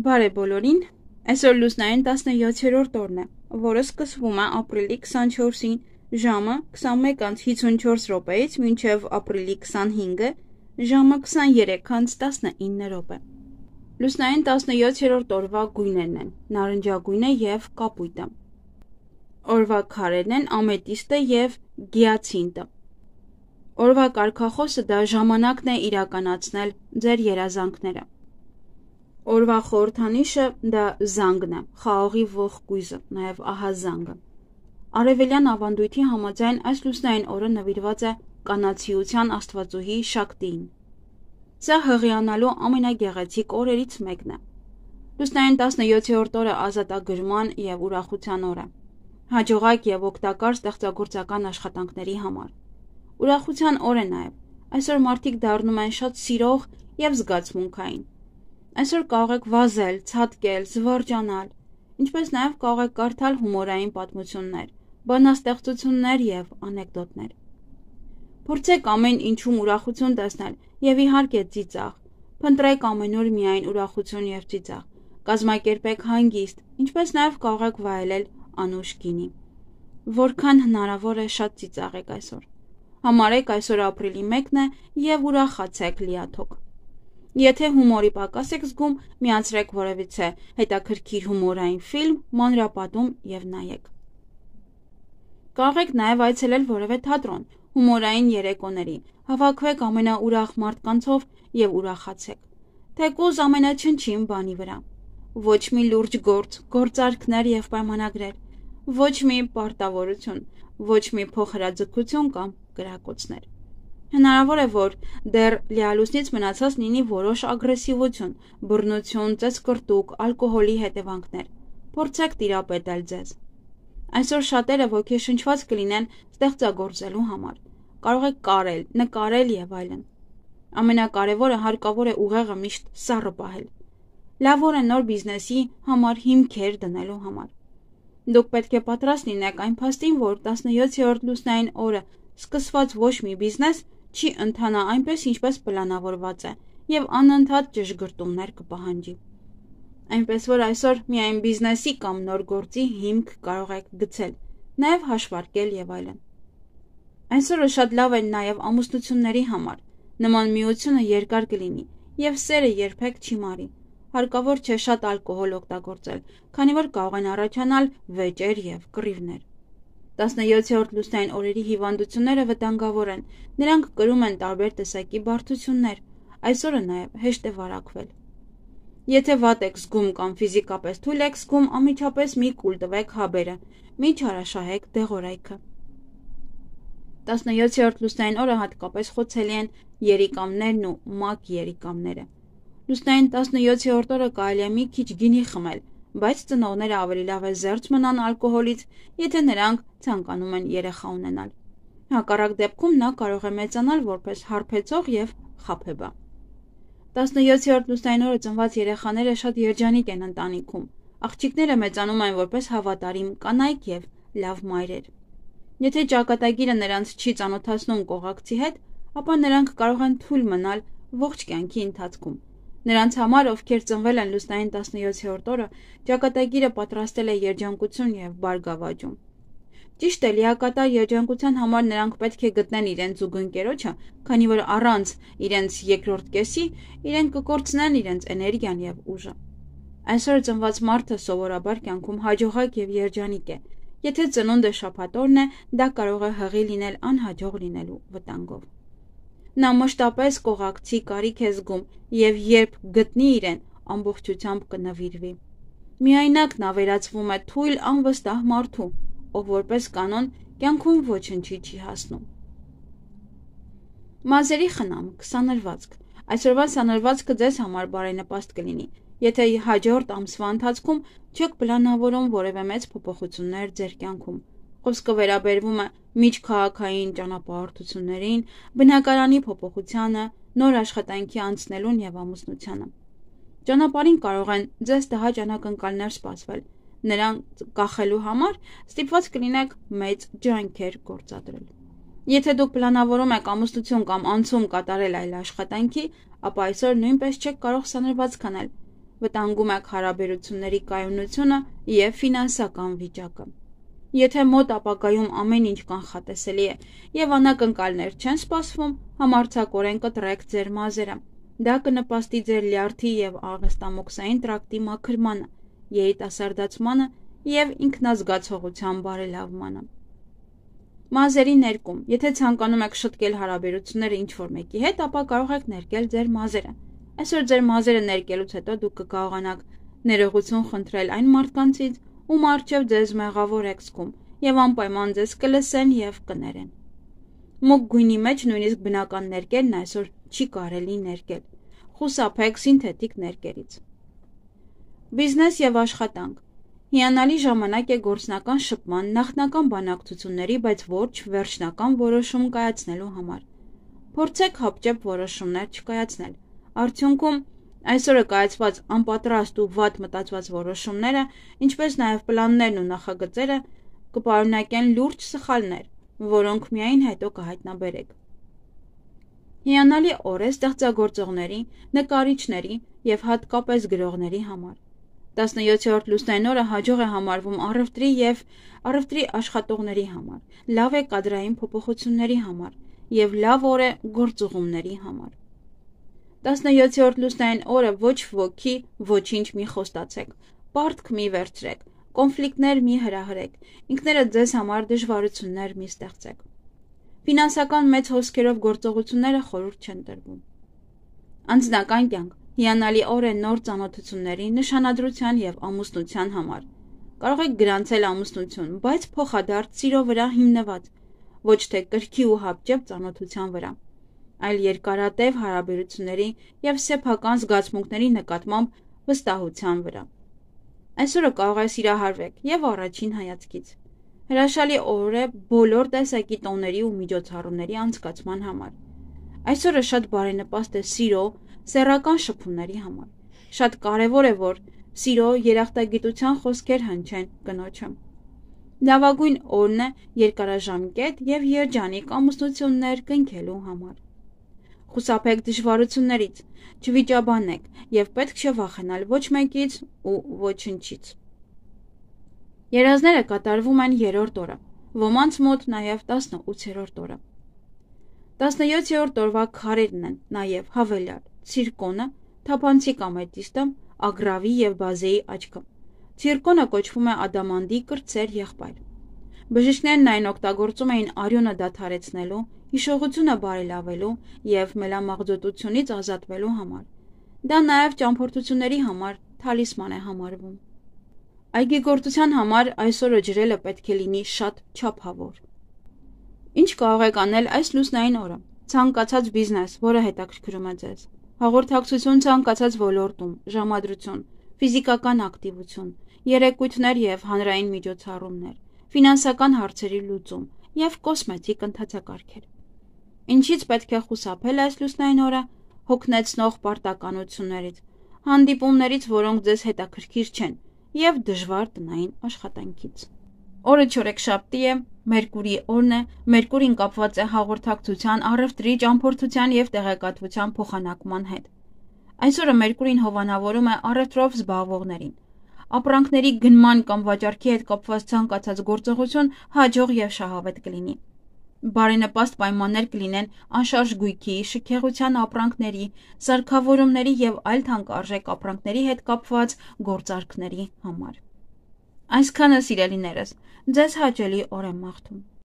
Բարե բոլորին։ Այսօր լուսնային 17-րդ օրն է, որը սկսվում է ապրիլի 24-ին ժամը 21:54 րոպեից մինչև ապրիլի 25-ը ժամը 23:19 րոպե։ Լուսնային 17-րդ օրվա գույներն են՝ նարնջագույնը եւ կապույտը։ Օրվա քարերն են ամետիստը եւ գիացինտը։ Օրվա կարգախոսը դա ժամանակն է իրականացնել ձեր երազանքները։ Օրվա խորհրդանիշը դա զանգն է, խաղողի ողջ գույզը, նաև ահազանգը։ Արևելյան ավանդույթի համաձայն այս լուսնային օրը նվիրված է կանացիության աստվածուհի Շակտիին։ Սա հղիանալու ամենագեղեցիկ օրերից մեկն է։ Լուսնային 17-րդ օրը ազատագրման եւ ուրախության օր է։ Հաջողակ եւ օգտակար ստեղծագործական աշխատանքների համար։ Ուրախության օր է նաեւ։ Այսօր մարդիկ դառնում են շատ սիրող եւ զգացմունքային։ Այսօր կարող եք վազել, ցատկել, զվարճանալ, ինչպես նաև կարող եք կարդալ հումորային պատմություններ, բանաստեղծություններ եւ անեկդոտներ։ Փորձեք ամեն ինչում ուրախություն տեսնել եւ իհարկե ծիծաղ։ Փնտրեք ամենուր միայն ուրախություն եւ ծիծաղ։ Կազմակերպեք հանգիստ, ինչպես նաև կարող եք վայելել անուշ գինի։ Որքան հնարավոր է շատ ծիծաղեք այսօր։ Համարեք այսօր ապրիլի 1-ն է եւ ուրախացեք լիաթոք։ Եթե հումորի պակաս եք զգում, միացրեք որևիցե հետաքրքիր հումորային ֆիլմ, մանրապատում եւ նայեք։ Կարող եք նաեւ այցելել որևէ թատրոն, հումորային երեկոների, հավաքվեք ամենաուրախ մարդկանցով եւ ուրախացեք։ Թեկուզ ամենաչնչին բանի վրա։ Ոչ մի լուրջ գործ, գործարքներ եւ պայմանագրեր, ոչ մի պարտավորություն, ոչ մի փոխհրաձգություն կամ գրակոծներ։ Հնարավոր է, որ դեռ լիալուսնից մնացած լինի որոշ ագրեսիվություն, բռնություն, ծեսկրտուկ, ալկոհոլի հետևանքներ։ Փորձեք տիրապետել ձեզ։ Այսօր շատերը ոգեշնչված կլինեն ստեղծագործելու համար։ Կարող եք կարել, նկարել եւ այլն։ Ամենակարևորը հարկավոր է ուղեղը միշտ սառը պահել։ Լավ օր է նոր բիզնեսի համար հիմքեր դնելու համար։ Դուք պետք է պատրաստ լինեք այն փաստին, որ 17-րդ լուսնային օրը սկսված ոչ մի բիզնես չի ընթանա այնպես, ինչպես պլանավորված է, եւ անընդհատ ճշգրտումներ կպահանջի։ Այնպես որ այսօր միայն բիզնեսի կամ նոր գործի հիմք կարող եք գցել, նաեւ հաշվարկել եւ այլն։ Այսօրը շատ լավ է նաեւ ամուսնությունների համար։ Նման միությունը երկար կլինի եւ սերը երբեք չի մարի։ Հարկավոր չէ շատ ալկոհոլ օգտագործել, քանի որ կարող են առաջանալ վեճեր եւ կռիվներ։ 17-րդ լուսնային օրերի հիվանդությունները վտանգավոր են։ Նրանք կրում են տարբեր տեսակի բարդություններ։ Այսօրը նաև հեշտ է վարակվել։ Եթե վատ եք զգում կամ ֆիզիկապես թույլ եք զգում, ամիջապես մի կուլ տվեք հաբերը։ Մի չարաշահեք դեղորայքը։ 17-րդ լուսնային օրը հատկապես խոցելի են երիկամներն ու մակ երիկամները։ Լուսնային 17-րդ օրը կարելի է մի քիչ գինի խմել, բայց ծնողները ավելի լավ է զերծ մնան ալկոհոլից, եթե նրանք ցանկանում են երեխա ունենալ։ Հակառակ դեպքում նա կարող է մեծանալ որպես հարբեցող եւ խափեբա։ 17-րդ լուսնային օրը ծնված երեխաները շատ երջանիկ են ընտանիքում։ Աղջիկները մեծանում են որպես հավատարիմ կանայք եւ լավ մայրեր։ Եթե ճակատագիրը նրանց չի ճանոթացնում կողակցի հետ, ապա նրանք կարող են թույլ մնալ ողջ կյանքի ընթացքում Նրանց համար, ովքեր ծնվել են լուսնային 17-րդ օրը, ճակատագիրը պատրաստել է երջանկություն եւ բարգավաճում։ Ճիշտ է, լիակատար երջանկության համար նրանք պետք է գտնեն իրենց զուգընկերոջը, քանի որ առանց իրենց երկրորդ կեսի իրենք կկորցնեն իրենց էներգիան եւ ուժը։ Այսօր ծնված մարդը սովորաբար կյանքում հաջողակ եւ երջանիկ է։ Եթե ծնունդը շփատորն է, դա կարող է հղի լինել անհաջող լինելու վտանգով։ Նա մշտապես կողակցի կարիք է զգում եւ երբ գտնի իրեն, ամբողջությամբ կնվիրվի։ Միայնակ նա վերածվում է թույլ անվստահ մարդու, ով որպես կանոն կյանքում ոչնչի չի հասնում։ Մազերի խնամք, սանրվածք։ Այսօրվա սանրվածքը ձեզ համար բարենպաստ կլինի, եթե հաջորդ ամսվա ընթացքում չեք պլանավորում որևէ մեծ փոփոխություններ ձեր կյանքում Խոսքը վերաբերվում է միջքաղաքային ճանապարհորդություններին, բնակարանի փոփոխությանը, նոր աշխատանքի անցնելուն եւ ամուսնությանը։ Ճանապարհին կարող են ձեզ տհաճ անակնկալներ սպասվել։ Նրան կախելու համար ստիպված կլինեք մեծ ջանքեր գործադրել։ Եթե դուք պլանավորում եք ամուսնություն կամ անցում կատարել այլ աշխատանքի, ապա այսօր նույնպես չեք կարող սանրված քանել։ վտանգում է հարաբերությունների կայունությունը եւ ֆինանսական վիճակը։ Եթե մոտ ապագայում ամեն ինչ կանխատեսելի է եւ անակնկալներ չեն սպասվում, համարցակորեն կտրեք ձեր մազերը։ Դա կնպաստի ձեր լյարդի եւ աղստամոքսային տրակտի մաքրմանը, երիտասարդացմանը եւ ինքնազգացողության բարելավմանը։ Մազերի ներկում։ Եթե ցանկանում եք շտկել հարաբերությունները ինչ-որ մեկի հետ, ապա կարող եք ներկել ձեր մազերը։ Այսօր ձեր մազերը ներկելուց հետո դուք կկարողանաք ներողություն խնդրել այն մարդկանցից, ում արջև ձեզ մեղավոր եք զգում, եւ անպայման ձեզ կլսեն եւ կներեն։ Մուգ գույնի մեջ նույնիսկ բնական ներկելն այսօր չի կարելի ներկել։ Խուսափեք սինթետիկ ներկերից։ Բիզնես եւ աշխատանք. Հիանալի ժամանակ է գործնական շփման, նախնական բանակցությունների, բայց ոչ վերջնական որոշում կայացնելու համար։ Փորձեք հապճեպ որոշումներ չկայացնել։ Արդյունքում այսօրը կայացված անպատրաստ ու վատ մտածված որոշումները, ինչպես նաև պլաններն ու նախագծերը կպարունակեն լուրջ սխալներ, որոնք միայն հետո կհայտնաբերեք։ Հիանալի օր է ստեղծագործողների, նկարիչների եւ հատկապես գրողների համար 17-րդ լուսնային օրը հաջող է համարվում առևտրի եւ առևտրի աշխատողների համար, լավ է կադրային փոփոխությունների համար եւ լավ օր է գործուղումների համար։ 17-րդ լուսնային օրը ոչ ոքի ոչինչ մի խոստացեք, պարտք մի վերցրեք, կոնֆլիկտներ մի հրահրեք, ինքներդ ձեզ համար դժվարություններ մի ստեղծեք։ Ֆինանսական մեծ հոսքերով գործողությունները խորուրդ չեն տրվում։ Անձնական կյանք. Հիանալի օր է նոր ծանոթությունների, նշանադրության եւ ամուսնության համար։ Կարող եք գրանցել ամուսնություն, բայց փոխադարձ սիրո վրա հիմնված, ոչ թե կրքի ու հապճեպ ծանոթության վրա, այլ երկարատև հարաբերությունների եւ սեփական զգացմունքների նկատմամբ վստահության վրա։ Այսօրը կարող է սիրահարվեք եւ առաջին հայացքից։ Հրաշալի օր է բոլոր տեսակի տոների ու միջոցառումների անցկացման համար։ Այսօրը շատ բարենպաստ է սիրո, սեռական շփումների համար։ Շատ կարևոր է, որ սիրո երախտագիտության խոսքեր հնչեն կնոջը։ Լավագույն օրն է երկարաժամկետ եւ երջանիկ ամուսնություններ կնքելու համար։ Խուսափեք դժվարություններից, չվիճաբանեք եւ պետք չէ վախենալ ոչ մեկից ու ոչնչից։ Երազները կատարվում են երրորդ օրը, ոմանց մոտ նաև 18-րդ օրը։ 17-րդ օրվա քարերն են նաև հավելյալ ցիրկոնը, թափանցիկ ամետիստը, ագրավի եւ բազեի աչքը։ Ցիրկոնը կոչվում է ադամանդի կրծեր եղբայր։ Բժիշկներն այն օգտագործում էին արյունը դադարեցնելու, հիշողությունը բարելավելու եւ մելամաղձոտությունից ազատվելու համար։ Դա նաեւ ճամփորդությունների համար թալիսման է համարվում։ Այգեգործության համար այսօրը ջրելը պետք է լինի շատ չափավոր։ Ինչ կարող եք անել այս լուսնային օրը։ Ցանկացած բիզնես, որը հետաքրքրում է ձեզ հաղորդակցություն ցանկացած ոլորտում, ժամադրություն, ֆիզիկական ակտիվություն, երեկույթներ եւ հանրային միջոցառումներ, ֆինանսական հարցերի լուծում եւ կոսմետիկ ընթացակարգեր։ Ինչից պետք է խուսափել այս լուսնային օրը հոգնեցնող պարտականություններից, հանդիպումներից, որոնք ձեզ հետաքրքիր չեն, եւ դժվար տնային աշխատանքից։ Օրը չորեքշաբթի է, Մերկուրի օրն է, Մերկուրին կապված է հաղորդակցության, առևտրի, ճամփորդության եւ տեղեկատվության փոխանակման հետ։ Այսօրը Մերկուրին հովանավորում է առևտրով զբաղվողներին։ Ապրանքների գնման կամ վաճառքի հետ կապված ցանկացած գործողություն հաջող եւ շահավետ կլինի։ Բարենպաստ պայմաններ կլինեն անշարժ գույքի, շքեղության ապրանքների, սարքավորումների եւ այլ թանկարժեք ապրանքների հետ կապված գործարքների համար։ Այսքանը սիրելիներս, ձեզ հաճելի օր եմ մաղթում։